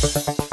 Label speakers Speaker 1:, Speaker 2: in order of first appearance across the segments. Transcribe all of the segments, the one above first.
Speaker 1: Música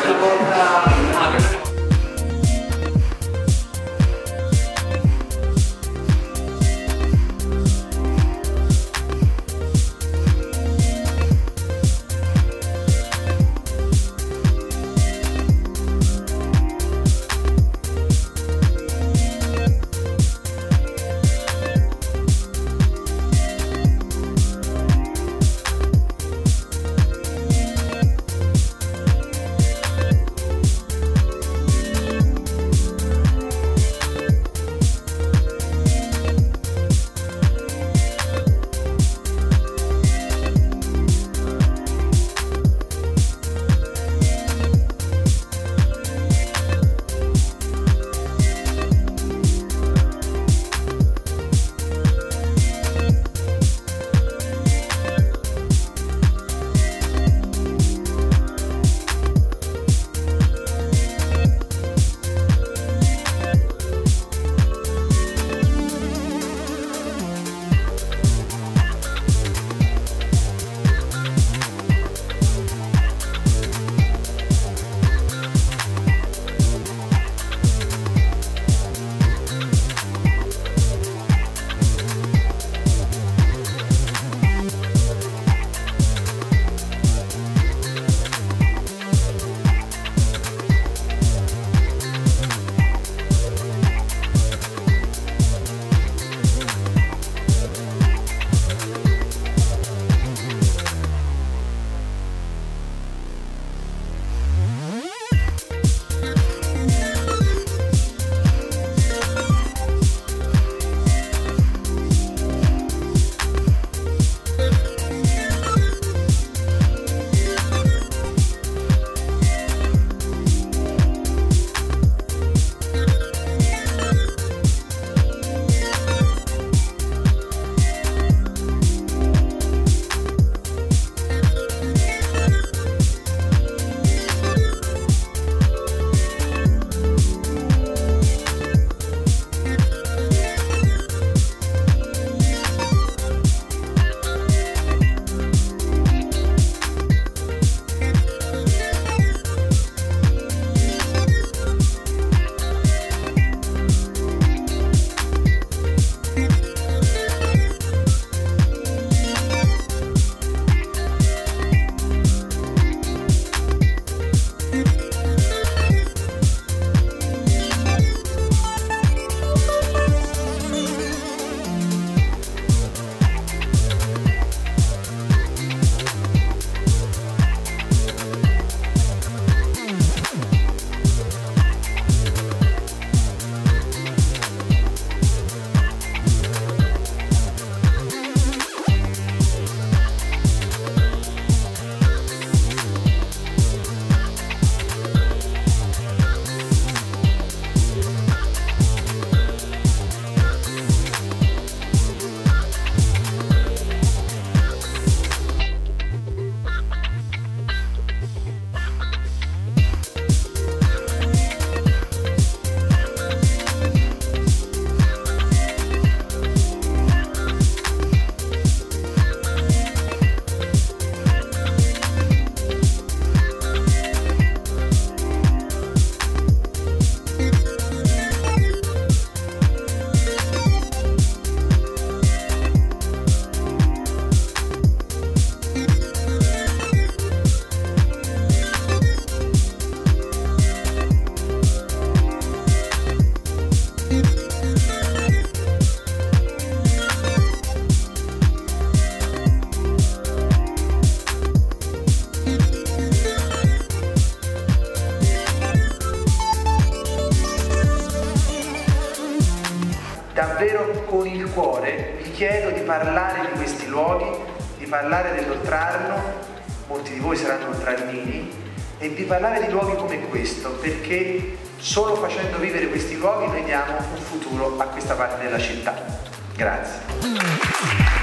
Speaker 1: Thank you. Chiedo di parlare di questi luoghi, di parlare dell'Oltrarno, molti di voi saranno oltrarnini, e di parlare di luoghi come questo, perché solo facendo vivere questi luoghi noi diamo un futuro a questa parte della città. Grazie.